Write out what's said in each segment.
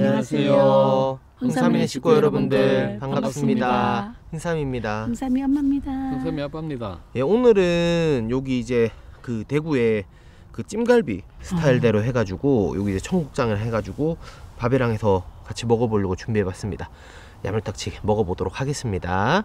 안녕하세요. 흥삼이네 식구 여러분들 반갑습니다. 반갑습니다. 흥삼입니다. 흥삼이 엄마입니다. 형삼이 아빠입니다. 예, 오늘은 여기 이제 그 대구에 그 찜갈비 스타일대로 해가지고 여기 이제 청국장을 해가지고 밥이랑 해서 같이 먹어보려고 준비해봤습니다. 야물딱지 먹어보도록 하겠습니다.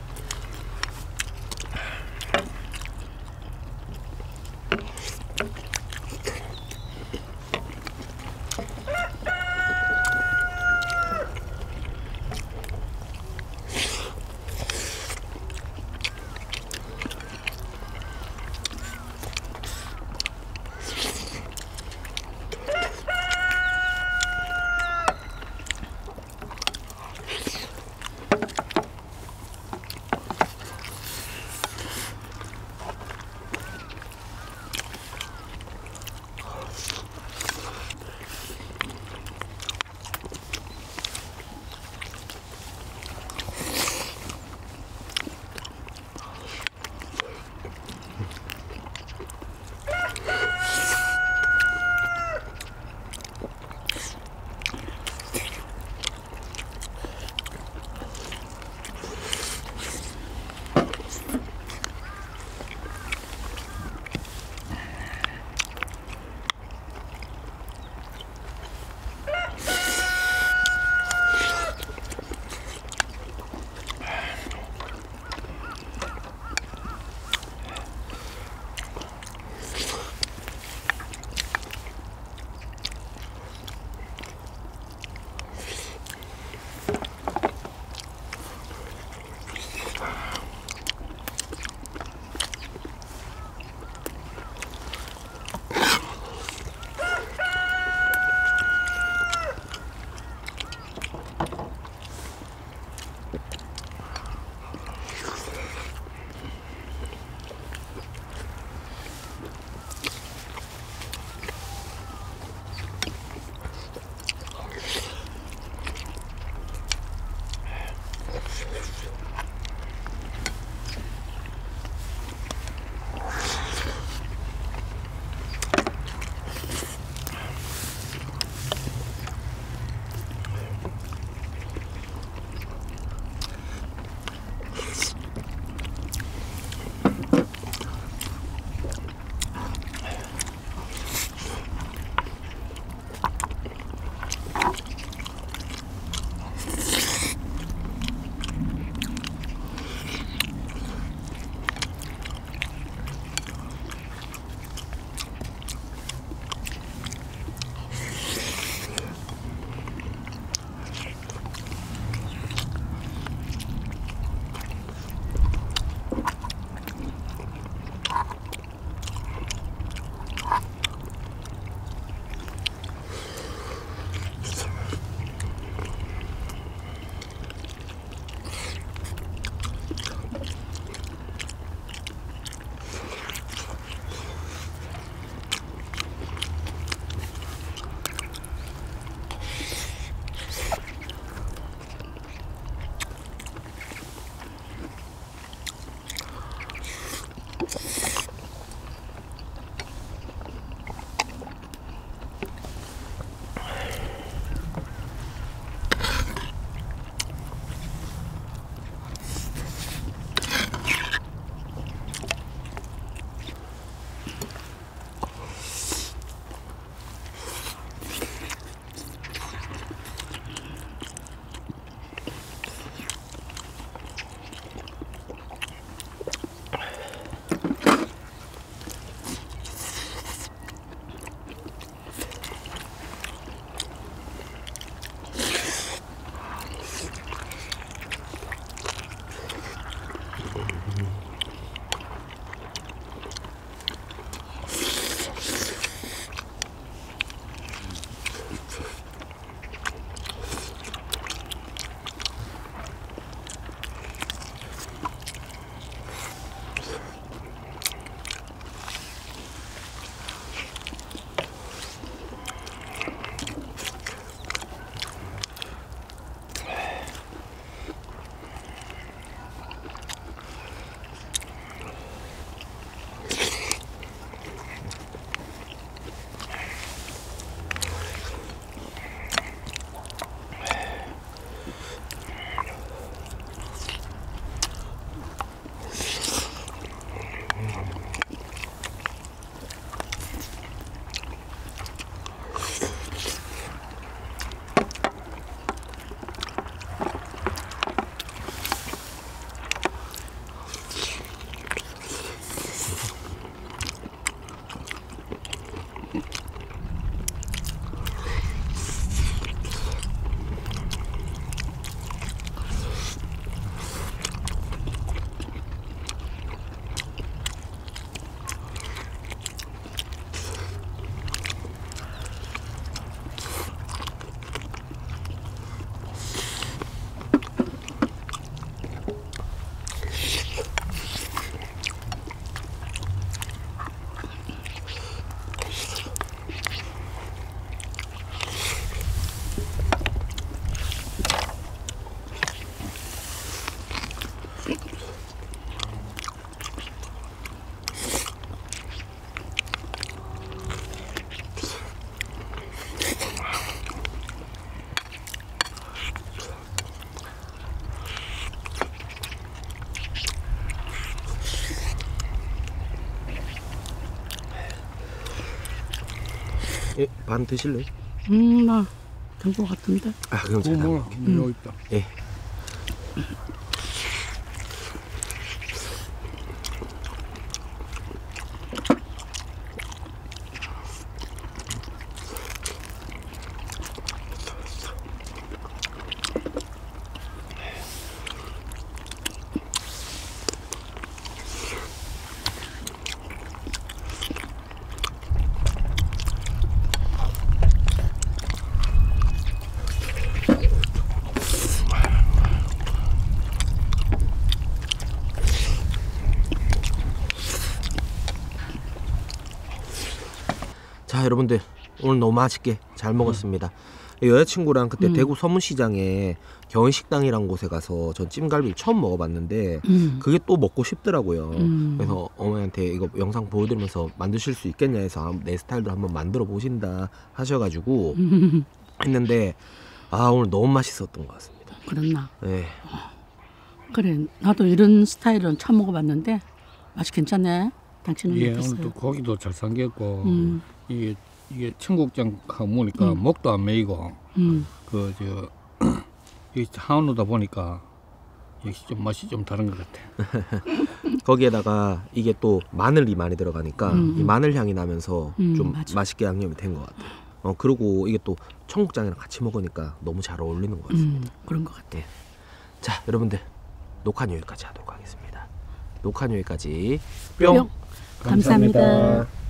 반 드실래요? 음, 나 된것 같은데. 아 그럼 제가 구멍 담을게요. 여기 있다. 예. 자 여러분들 오늘 너무 맛있게 잘 먹었습니다. 여자친구랑 그때 음. 대구 서문시장에 경인식당이란 곳에 가서 전 찜갈비를 처음 먹어봤는데 음. 그게 또 먹고 싶더라고요. 음. 그래서 어머니한테 이거 영상 보여드리면서 만드실 수 있겠냐 해서 아, 내 스타일도 한번 만들어 보신다 하셔가지고 음. 했는데 아 오늘 너무 맛있었던 것 같습니다. 그랬나? 네. 그래, 나도 이런 스타일은 처음 먹어봤는데 맛이 괜찮네. 당신은 예, 어땠어요? 오늘 또 고기도 잘 삼겼고 음. 이게 이게 청국장 먹으니까 음. 목도 안 메이고 음. 그저 이 한우다 보니까 역시 좀 맛이 좀 다른 것 같아. 거기에다가 이게 또 마늘이 많이 들어가니까 음, 이 음. 마늘 향이 나면서 음, 좀 맞아. 맛있게 양념이 된 것 같아요. 어 그리고 이게 또 청국장이랑 같이 먹으니까 너무 잘 어울리는 것 같습니다. 음, 그런 것 같아. 자 여러분들 녹화는 여기까지 하도록 하겠습니다. 녹화는 여기까지 뿅. 감사합니다.